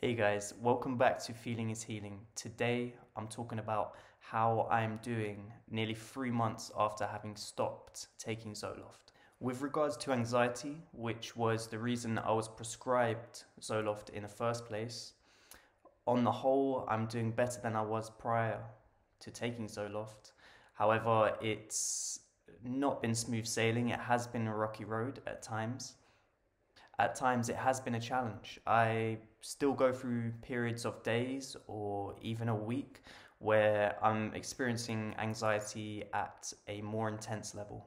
Hey guys, welcome back to Feeling is Healing. Today I'm talking about how I'm doing nearly three months after having stopped taking Zoloft. With regards to anxiety, which was the reason I was prescribed Zoloft in the first place, on the whole, I'm doing better than I was prior to taking Zoloft. However, it's not been smooth sailing, it has been a rocky road at times at times it has been a challenge. I still go through periods of days or even a week where I'm experiencing anxiety at a more intense level.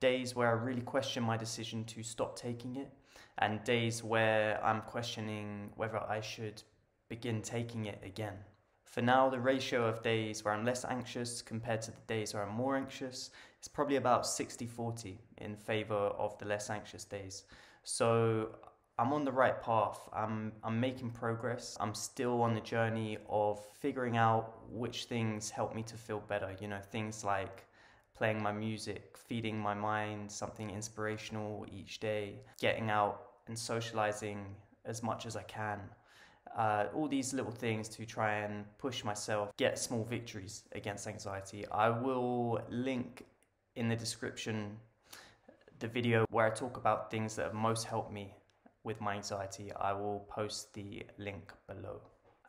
Days where I really question my decision to stop taking it, and days where I'm questioning whether I should begin taking it again. For now, the ratio of days where I'm less anxious compared to the days where I'm more anxious is probably about 60 40 in favor of the less anxious days. So I'm on the right path. I'm I'm making progress. I'm still on the journey of figuring out which things help me to feel better. You know, things like playing my music, feeding my mind something inspirational each day, getting out and socializing as much as I can. Uh, all these little things to try and push myself, get small victories against anxiety. I will link in the description the video where I talk about things that have most helped me with my anxiety, I will post the link below.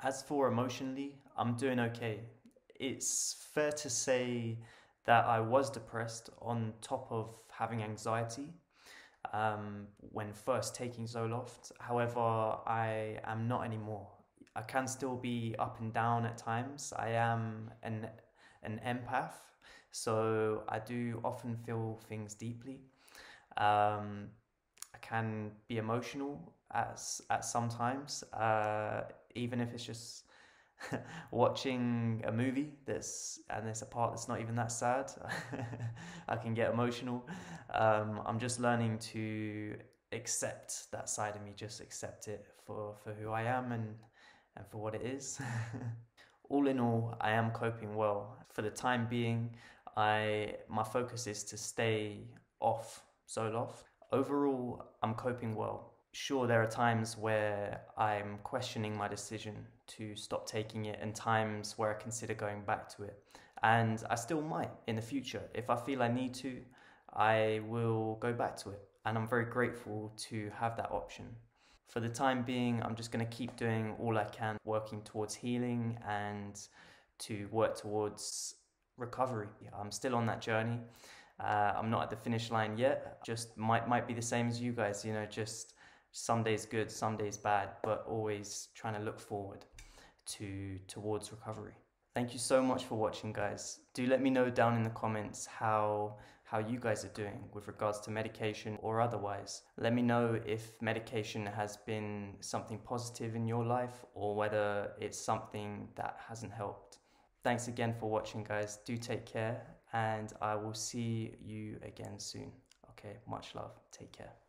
As for emotionally, I'm doing okay. It's fair to say that I was depressed on top of having anxiety um, when first taking Zoloft. However, I am not anymore. I can still be up and down at times. I am an an empath, so I do often feel things deeply. Um, I can be emotional at at sometimes, uh, even if it's just watching a movie that's and there's a part that's not even that sad. I can get emotional. Um, I'm just learning to accept that side of me, just accept it for for who I am and and for what it is. all in all, I am coping well. For the time being, I my focus is to stay off Zoloft. Overall, I'm coping well. Sure, there are times where I'm questioning my decision to stop taking it, and times where I consider going back to it. And I still might in the future. If I feel I need to, I will go back to it. And I'm very grateful to have that option. For the time being, I'm just going to keep doing all I can, working towards healing and to work towards recovery. I'm still on that journey. Uh, I'm not at the finish line yet. Just might might be the same as you guys. You know, just some days good, some days bad, but always trying to look forward to towards recovery. Thank you so much for watching, guys. Do let me know down in the comments how how you guys are doing with regards to medication or otherwise. Let me know if medication has been something positive in your life or whether it's something that hasn't helped. Thanks again for watching, guys. Do take care and I will see you again soon. Okay, much love. Take care.